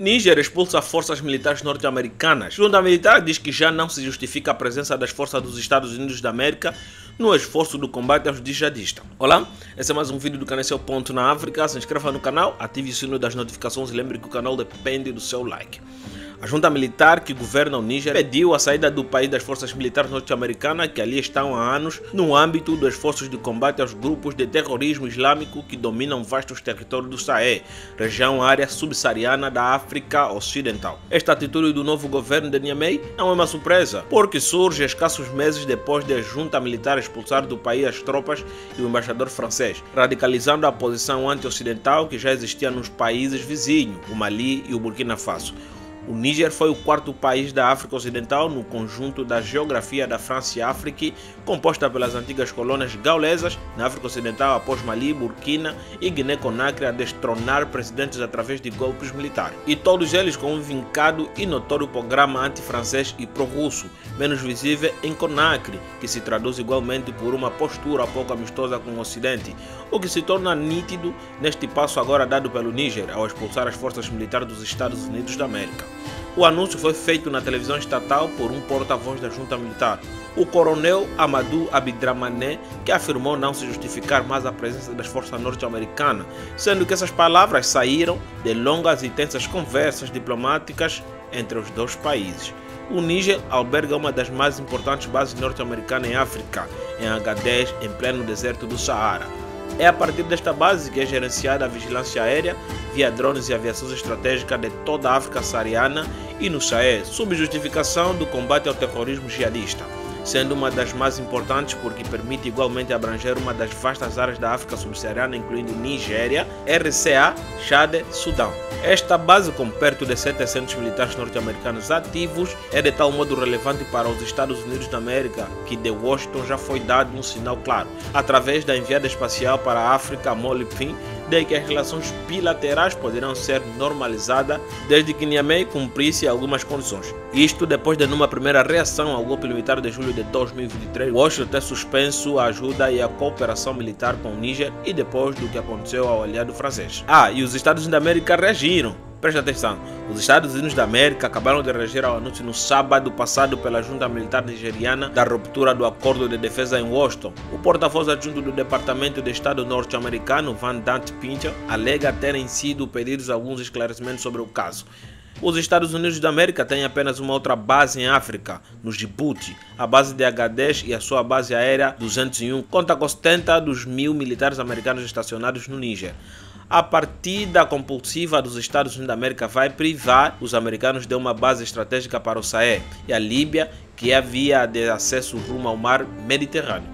Níger expulsa forças militares norte-americanas. Junta militar diz que já não se justifica a presença das forças dos Estados Unidos da América no esforço do combate aos jihadistas. Olá, esse é mais um vídeo do canal Seu Ponto na África. Se inscreva no canal, ative o sino das notificações e lembre que o canal depende do seu like. A junta militar que governa o Níger pediu a saída do país das forças militares norte-americanas que ali estão há anos no âmbito dos esforços de combate aos grupos de terrorismo islâmico que dominam vastos territórios do Sahel, região área subsaariana da África Ocidental. Esta atitude do novo governo de Niamey não é uma surpresa, porque surge escassos meses depois de a junta militar expulsar do país as tropas e o embaixador francês, radicalizando a posição anti-ocidental que já existia nos países vizinhos, o Mali e o Burkina Faso. O Níger foi o quarto país da África Ocidental no conjunto da geografia da França e África, composta pelas antigas colônias gaulesas na África Ocidental após Mali, Burkina e Guiné-Conakry a destronar presidentes através de golpes militares. E todos eles com um vincado e notório programa anti-francês e pró-russo, menos visível em Conakry, que se traduz igualmente por uma postura pouco amistosa com o Ocidente, o que se torna nítido neste passo agora dado pelo Níger ao expulsar as forças militares dos Estados Unidos da América. O anúncio foi feito na televisão estatal por um porta-voz da junta militar, o coronel Amadou Abdramané, que afirmou não se justificar mais a presença das forças norte-americanas, sendo que essas palavras saíram de longas e tensas conversas diplomáticas entre os dois países. O Níger alberga uma das mais importantes bases norte-americanas em África, em Agadez, em pleno deserto do Saara. É a partir desta base que é gerenciada a vigilância aérea via drones e aviação estratégica de toda a África saariana e no Sahel, sob justificação do combate ao terrorismo jihadista sendo uma das mais importantes porque permite igualmente abranger uma das vastas áreas da África subsaariana, incluindo Nigéria, RCA, Chad Sudão. Esta base, com perto de 700 militares norte-americanos ativos, é de tal modo relevante para os Estados Unidos da América que de Washington já foi dado um sinal claro, através da enviada espacial para a África, Molly Pym, de que as relações bilaterais poderão ser normalizadas desde que Niamey cumprisse algumas condições. Isto depois de, numa primeira reação ao golpe militar de julho de 2023, Washington ter suspenso a ajuda e a cooperação militar com o Níger e depois do que aconteceu ao aliado francês. Ah, e os Estados Unidos da América reagiram Preste atenção, os Estados Unidos da América acabaram de reagir ao anúncio no sábado passado pela junta militar nigeriana da ruptura do acordo de defesa em Washington. O porta-voz adjunto do Departamento de Estado norte-americano, Van Dant Pincher, alega terem sido pedidos alguns esclarecimentos sobre o caso. Os Estados Unidos da América têm apenas uma outra base em África, no Djibouti. A base de Agadez e a sua base aérea 201 conta com 70 dos mil militares americanos estacionados no Níger a partida compulsiva dos Estados Unidos da América vai privar os americanos de uma base estratégica para o Sahel e a Líbia, que é a via de acesso rumo ao mar Mediterrâneo.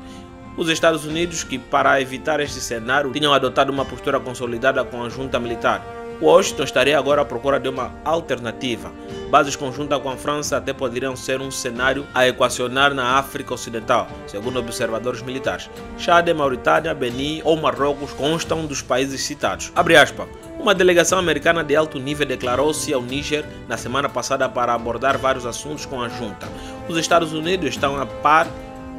Os Estados Unidos, que para evitar este cenário tinham adotado uma postura consolidada com a junta militar, Washington estaria agora à procura de uma alternativa. Bases conjuntas com a França até poderiam ser um cenário a equacionar na África Ocidental, segundo observadores militares. Chad, Mauritânia, Benin ou Marrocos constam dos países citados. Abre aspas. Uma delegação americana de alto nível declarou-se ao Níger na semana passada para abordar vários assuntos com a junta. Os Estados Unidos estão a par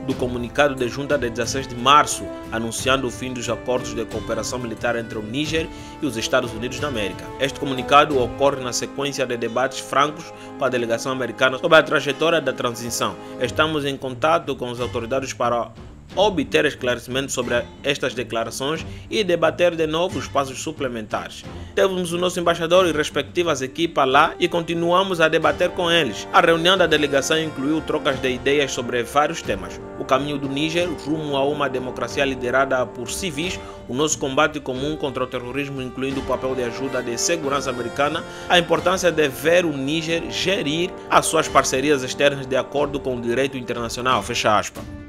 do comunicado de junta de 16 de março, anunciando o fim dos acordos de cooperação militar entre o Níger e os Estados Unidos da América. Este comunicado ocorre na sequência de debates francos com a delegação americana sobre a trajetória da transição. Estamos em contato com as autoridades para obter esclarecimentos sobre estas declarações e debater de novo os passos suplementares. Temos o nosso embaixador e respectivas equipas lá e continuamos a debater com eles. A reunião da delegação incluiu trocas de ideias sobre vários temas. O caminho do Níger rumo a uma democracia liderada por civis, o nosso combate comum contra o terrorismo, incluindo o papel de ajuda de segurança americana, a importância de ver o Níger gerir as suas parcerias externas de acordo com o direito internacional. Fecha aspas.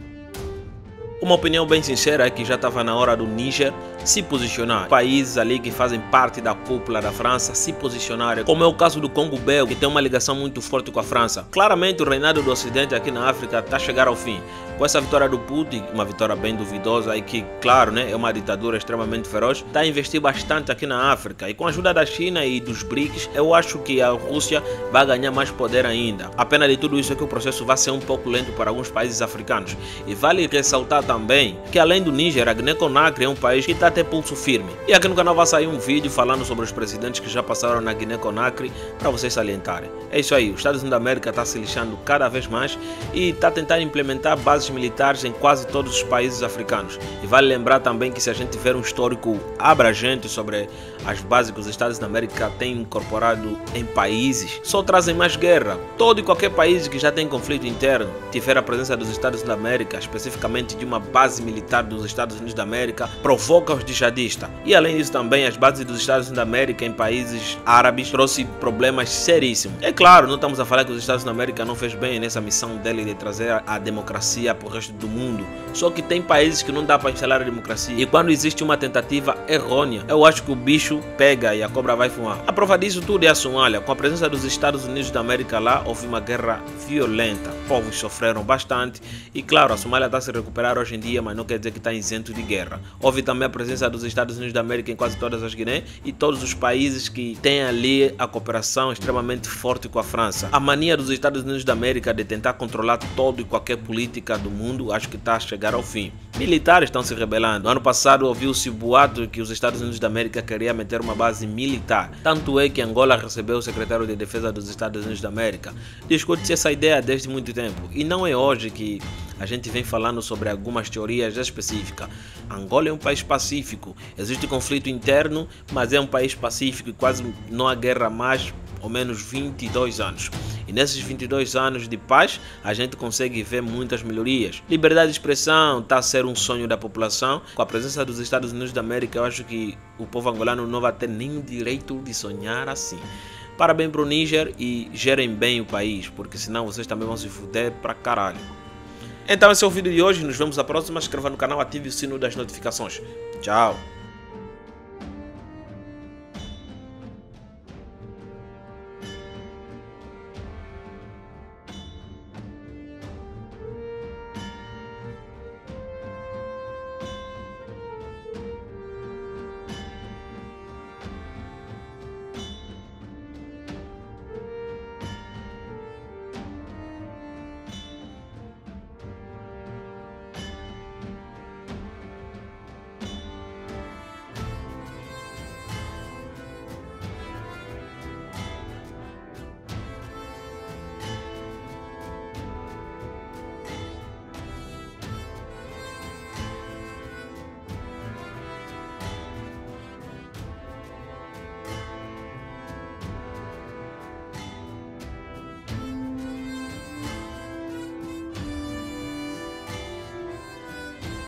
Uma opinião bem sincera é que já estava na hora do Níger se posicionar. Países ali que fazem parte da cúpula da França se posicionarem, como é o caso do Congo Belga, que tem uma ligação muito forte com a França. Claramente o reinado do Ocidente aqui na África está a chegar ao fim. Com essa vitória do Putin, uma vitória bem duvidosa e que, claro, né, é uma ditadura extremamente feroz, está a investir bastante aqui na África. E com a ajuda da China e dos BRICS, eu acho que a Rússia vai ganhar mais poder ainda. A pena de tudo isso é que o processo vai ser um pouco lento para alguns países africanos. E vale ressaltar também que além do Níger, a Guiné-Conakry é um país que está até pulso firme. E aqui no canal vai sair um vídeo falando sobre os presidentes que já passaram na Guiné-Conakry para vocês salientarem. É isso aí, os Estados Unidos da América está se lixando cada vez mais e está tentando implementar bases militares em quase todos os países africanos. E vale lembrar também que se a gente tiver um histórico abrangente sobre as bases que os Estados da América têm incorporado em países, só trazem mais guerra. Todo e qualquer país que já tem conflito interno tiver a presença dos Estados da América, especificamente de uma base militar dos Estados Unidos da América, provoca os jihadistas. E além disso também as bases dos Estados Unidos da América em países árabes trouxe problemas seríssimos. É claro, não estamos a falar que os Estados da América não fez bem nessa missão dele de trazer a democracia para o resto do mundo. Só que tem países que não dá para instalar a democracia. E quando existe uma tentativa errônea, eu acho que o bicho pega e a cobra vai fumar. A prova disso tudo é a Somália. Com a presença dos Estados Unidos da América lá, houve uma guerra violenta. Povos sofreram bastante. E claro, a Somália está se recuperar hoje em dia, mas não quer dizer que está isento de guerra. Houve também a presença dos Estados Unidos da América em quase todas as Guiné e todos os países que têm ali a cooperação extremamente forte com a França. A mania dos Estados Unidos da América de tentar controlar todo e qualquer política do mundo acho que está a chegar ao fim. Militares estão se rebelando. No ano passado ouviu-se boato que os Estados Unidos da América queria meter uma base militar. Tanto é que Angola recebeu o secretário de Defesa dos Estados Unidos da América. Discute-se essa ideia desde muito tempo. E não é hoje que a gente vem falando sobre algumas teorias específicas. Angola é um país pacífico, existe conflito interno, mas é um país pacífico e quase não há guerra mais ou menos 22 anos. E nesses 22 anos de paz, a gente consegue ver muitas melhorias. Liberdade de expressão está a ser um sonho da população. Com a presença dos Estados Unidos da América, eu acho que o povo angolano não vai ter nem direito de sonhar assim. Parabéns para o Níger e gerem bem o país, porque senão vocês também vão se fuder pra caralho. Então esse é o vídeo de hoje, nos vemos na próxima, inscreva no canal, ative o sino das notificações. Tchau!